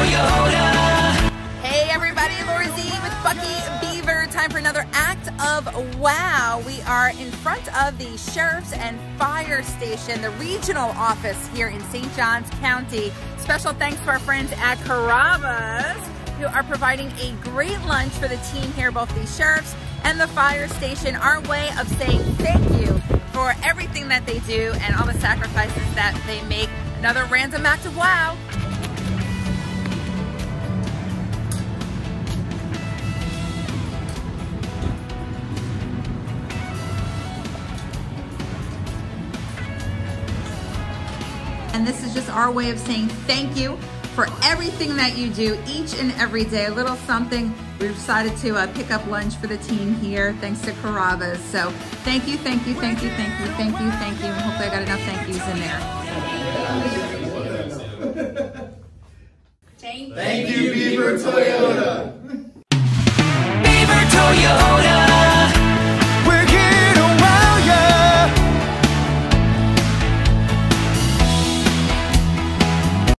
Toyota. Hey everybody, Laura Z with Bucky Beaver. Time for another act of wow. We are in front of the Sheriff's and Fire Station, the regional office here in St. Johns County. Special thanks to our friends at Carrabba's who are providing a great lunch for the team here, both the Sheriff's and the Fire Station. Our way of saying thank you for everything that they do and all the sacrifices that they make. Another random act of wow. And this is just our way of saying thank you for everything that you do each and every day. A little something. We decided to uh, pick up lunch for the team here thanks to Carrabba's. So thank you, thank you, thank you, thank you, thank you, thank you. And hopefully I got enough thank yous in there. Thank you, Beaver Toyota. Beaver Toyota.